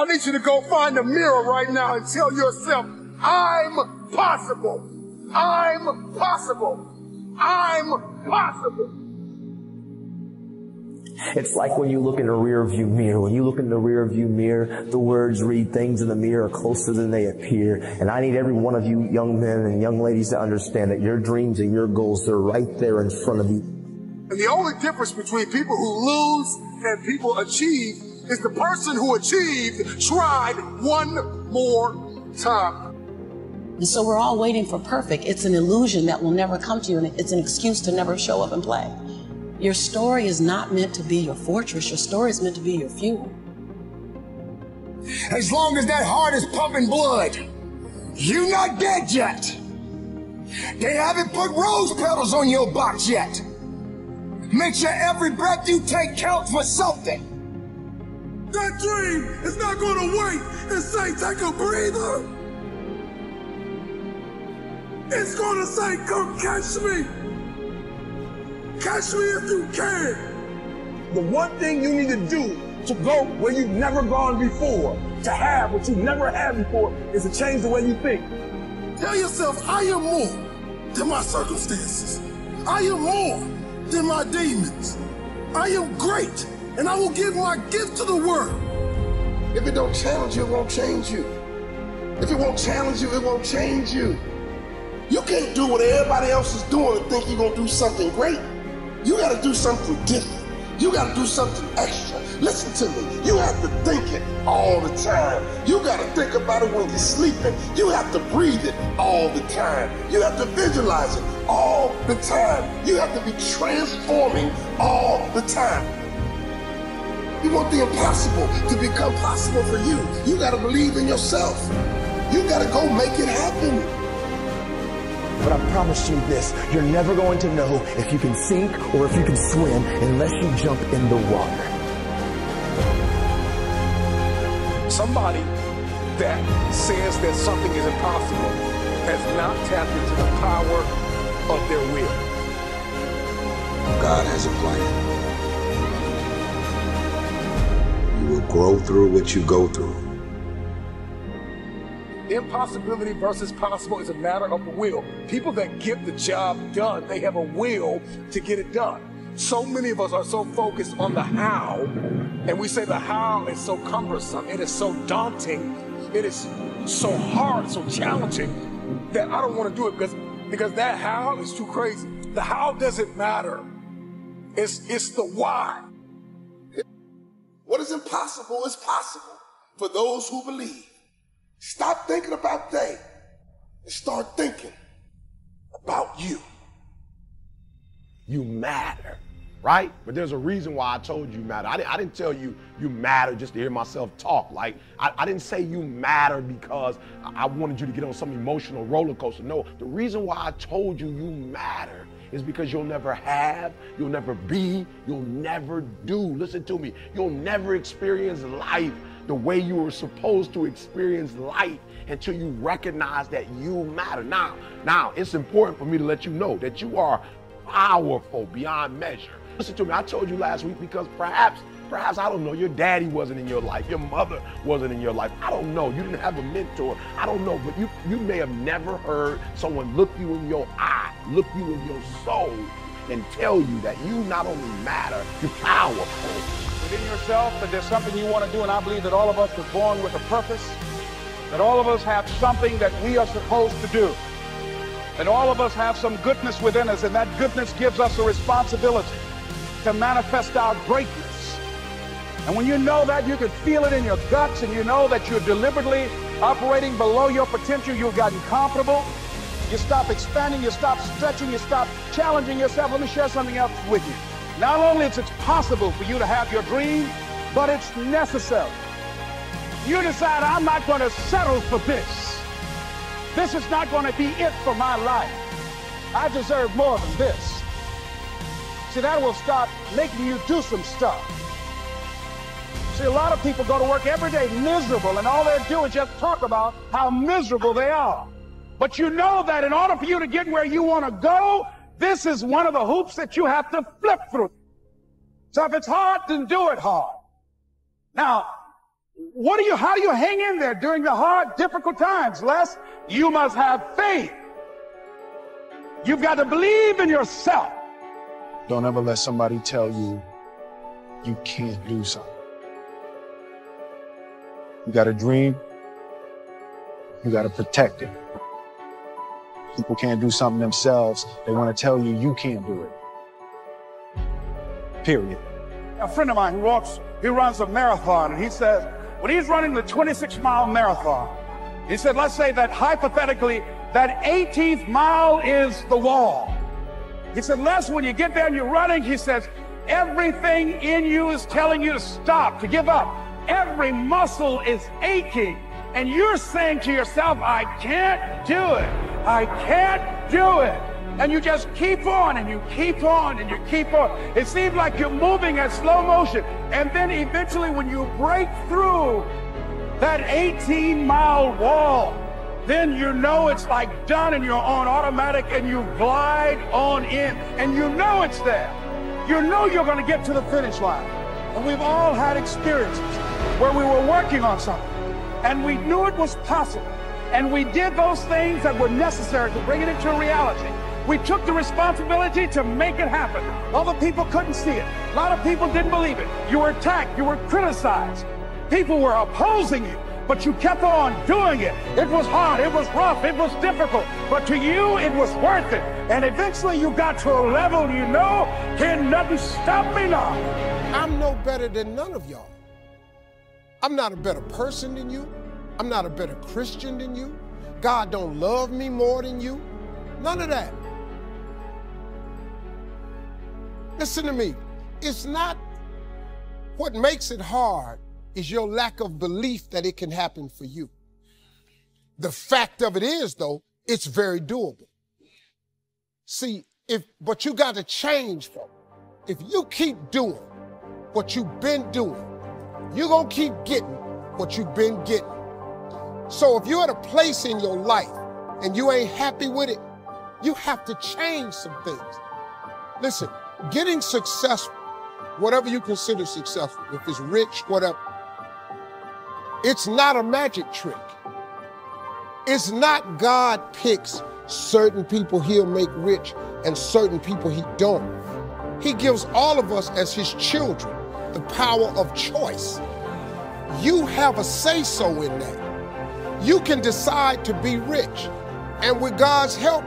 I need you to go find a mirror right now and tell yourself, I'm possible. I'm possible. I'm possible. It's like when you look in a rear view mirror. When you look in the rear view mirror, the words read things in the mirror are closer than they appear. And I need every one of you young men and young ladies to understand that your dreams and your goals are right there in front of you. And the only difference between people who lose and people achieve is the person who achieved tried one more time. And so we're all waiting for perfect. It's an illusion that will never come to you, and it's an excuse to never show up and play. Your story is not meant to be your fortress. Your story is meant to be your fuel. As long as that heart is pumping blood, you're not dead yet. They haven't put rose petals on your box yet. Make sure every breath you take counts for something. That dream is not going to wait and say, take a breather. It's going to say, come catch me. Catch me if you can. The one thing you need to do to go where you've never gone before, to have what you've never had before, is to change the way you think. Tell yourself, I am more than my circumstances. I am more than my demons. I am great, and I will give my gift to the world. If it don't challenge you, it won't change you. If it won't challenge you, it won't change you. You can't do what everybody else is doing and think you're going to do something great. You got to do something different. You got to do something extra. Listen to me. You have to think it all the time. You got to think about it when you're sleeping. You have to breathe it all the time. You have to visualize it all the time. You have to be transforming all the time. You want the impossible to become possible for you. You got to believe in yourself. You got to go make it happen. But I promise you this, you're never going to know if you can sink or if you can swim unless you jump in the water. Somebody that says that something is impossible has not tapped into the power of their will. God has a plan. Will grow through what you go through. Impossibility versus possible is a matter of the will. People that get the job done, they have a will to get it done. So many of us are so focused on the how, and we say the how is so cumbersome, it is so daunting, it is so hard, so challenging that I don't want to do it because because that how is too crazy. The how doesn't matter. It's it's the why. What is impossible is possible for those who believe. Stop thinking about they and start thinking about you. You matter, right? But there's a reason why I told you matter. I didn't, I didn't tell you you matter just to hear myself talk. Like, I, I didn't say you matter because I wanted you to get on some emotional roller coaster. No, the reason why I told you you matter is because you'll never have, you'll never be, you'll never do. Listen to me. You'll never experience life the way you were supposed to experience life until you recognize that you matter. Now, now it's important for me to let you know that you are powerful beyond measure. Listen to me, I told you last week because perhaps, perhaps, I don't know, your daddy wasn't in your life, your mother wasn't in your life. I don't know. You didn't have a mentor. I don't know, but you, you may have never heard someone look you in your eye, look you in your soul, and tell you that you not only matter, you're powerful within yourself that there's something you want to do, and I believe that all of us are born with a purpose, that all of us have something that we are supposed to do, And all of us have some goodness within us, and that goodness gives us a responsibility to manifest our greatness. And when you know that, you can feel it in your guts, and you know that you're deliberately operating below your potential, you've gotten comfortable, you stop expanding, you stop stretching, you stop challenging yourself. Let me share something else with you. Not only is it possible for you to have your dream, but it's necessary. You decide, I'm not going to settle for this. This is not going to be it for my life. I deserve more than this. See, that will start making you do some stuff. See, a lot of people go to work every day miserable, and all they do is just talk about how miserable they are. But you know that in order for you to get where you want to go, this is one of the hoops that you have to flip through. So if it's hard, then do it hard. Now, What do you, how do you hang in there during the hard, difficult times? Les, you must have faith. You've got to believe in yourself. Don't ever let somebody tell you you can't do something. You got a dream, you got to protect it. People can't do something themselves. They want to tell you you can't do it. Period. A friend of mine who walks, he runs a marathon, and he says, when he's running the 26 mile marathon, he said, let's say that hypothetically, that 18th mile is the wall. He said, Les, when you get there and you're running, he says, everything in you is telling you to stop, to give up. Every muscle is aching. And you're saying to yourself, I can't do it. I can't do it. And you just keep on and you keep on and you keep on. It seems like you're moving at slow motion. And then eventually, when you break through that 18 mile wall, then you know it's like done and you're on automatic and you glide on in and you know it's there. You know you're going to get to the finish line. And we've all had experiences where we were working on something and we knew it was possible. And we did those things that were necessary to bring it into reality. We took the responsibility to make it happen. Other people couldn't see it. A lot of people didn't believe it. You were attacked. You were criticized. People were opposing you, but you kept on doing it. It was hard. It was rough. It was difficult. But to you, it was worth it. And eventually you got to a level you know, can nothing stop me now. I'm no better than none of y'all. I'm not a better person than you. I'm not a better Christian than you. God don't love me more than you. None of that. Listen to me. It's not what makes it hard is your lack of belief that it can happen for you. The fact of it is, though, it's very doable. See, if but you got to change, folks. If you keep doing what you've been doing, you're gonna keep getting what you've been getting. So if you're at a place in your life and you ain't happy with it, you have to change some things. Listen, getting successful, whatever you consider successful, if it's rich, whatever, it's not a magic trick. It's not God picks certain people he'll make rich and certain people he don't. He gives all of us as his children the power of choice. You have a say so in that. You can decide to be rich, and with God's help,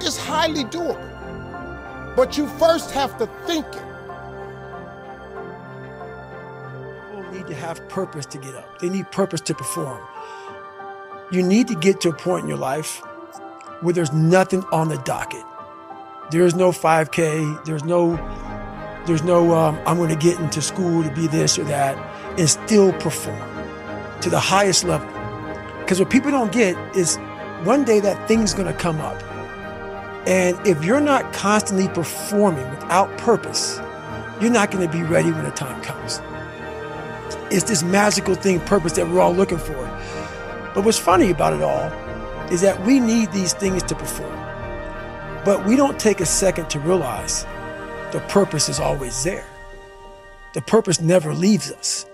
it's highly doable. But you first have to think it. Need to have purpose to get up, they need purpose to perform. You need to get to a point in your life where there's nothing on the docket. There's no 5K, there's no there's no, um, I'm going to get into school to be this or that and still perform to the highest level. Because what people don't get is one day that thing's going to come up. And if you're not constantly performing without purpose, you're not going to be ready when the time comes. It's this magical thing, purpose that we're all looking for. But what's funny about it all is that we need these things to perform. But we don't take a second to realize the purpose is always there. The purpose never leaves us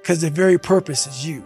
because the very purpose is you.